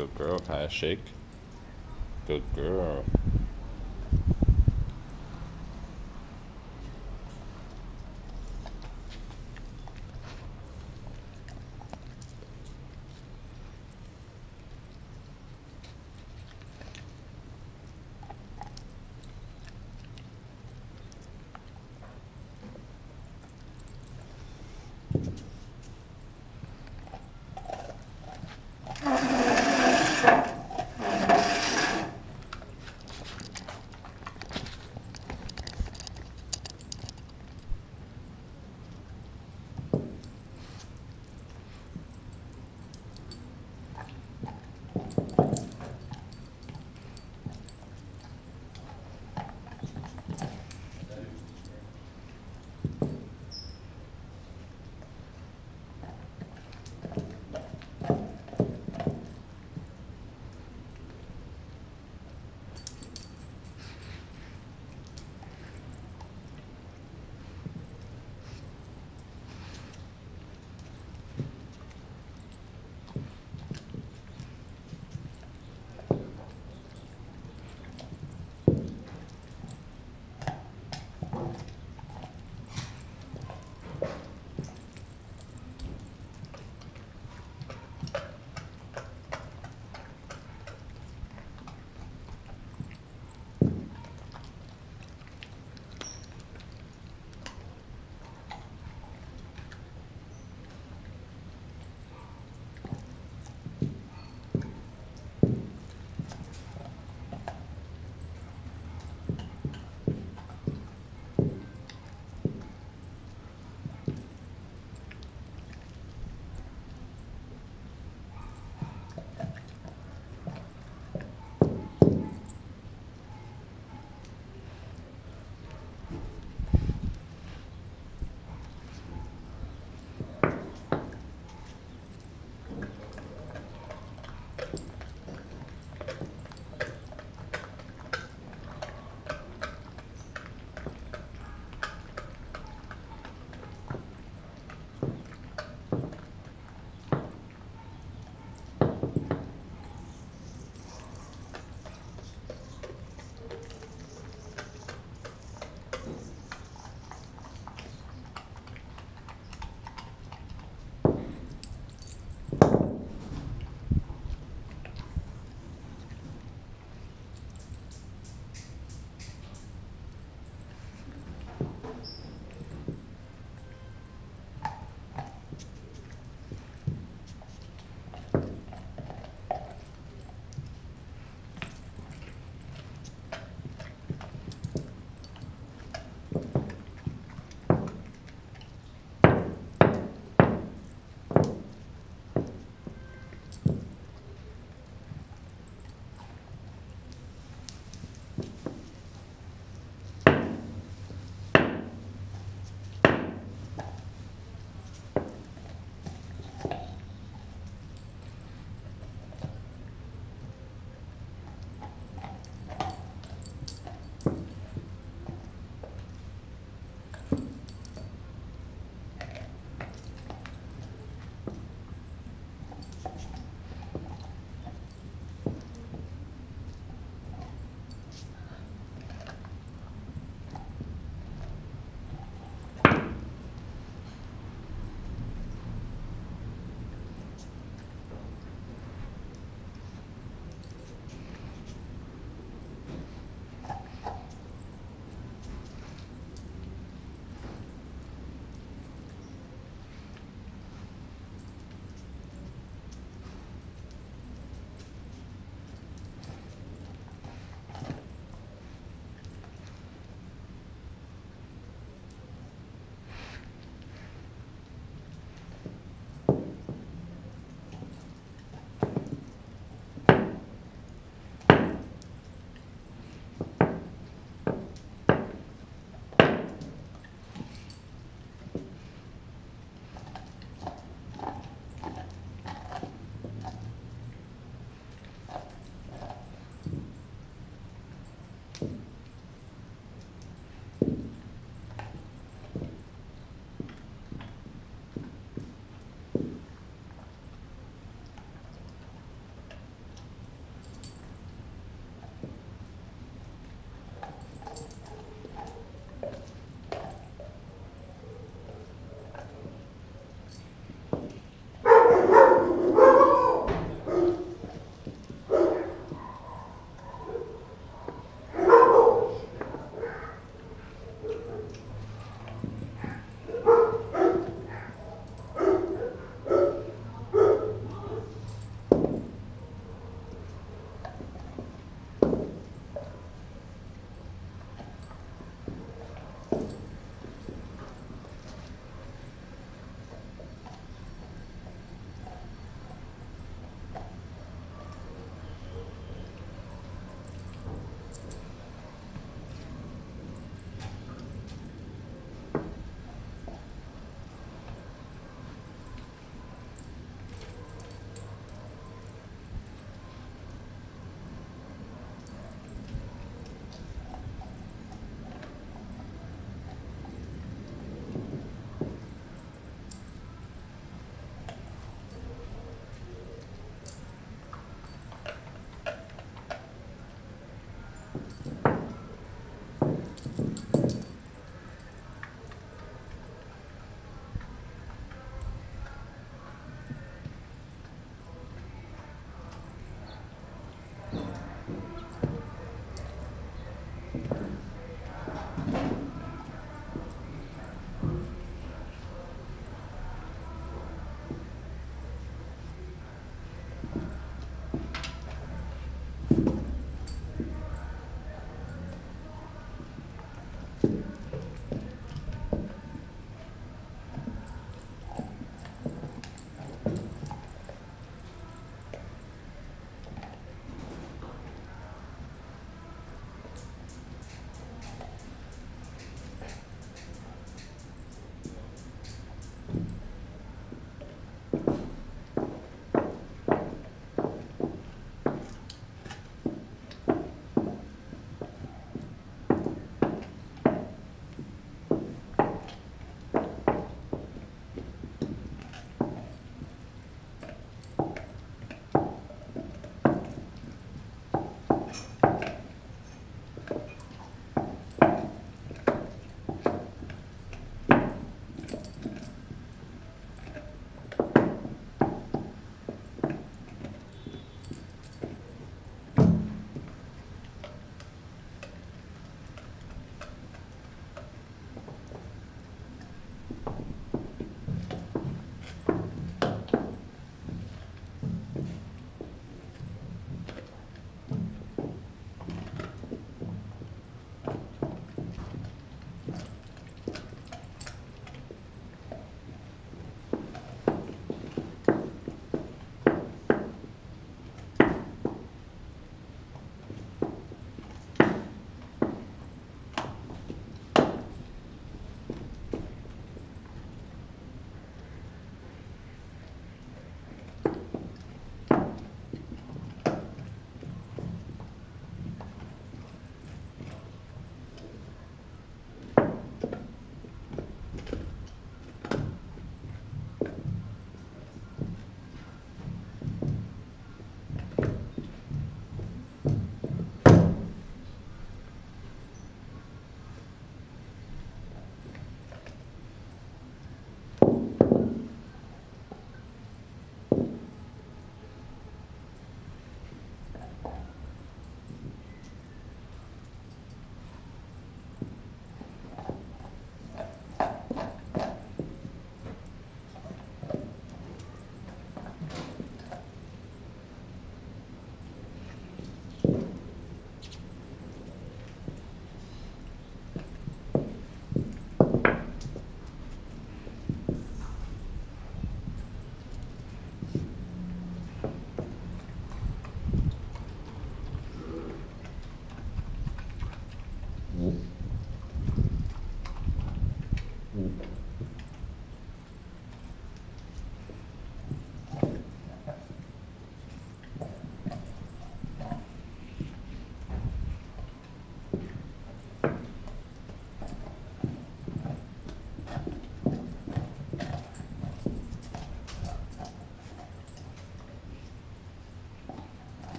Good girl, Kaya. Shake. Good girl.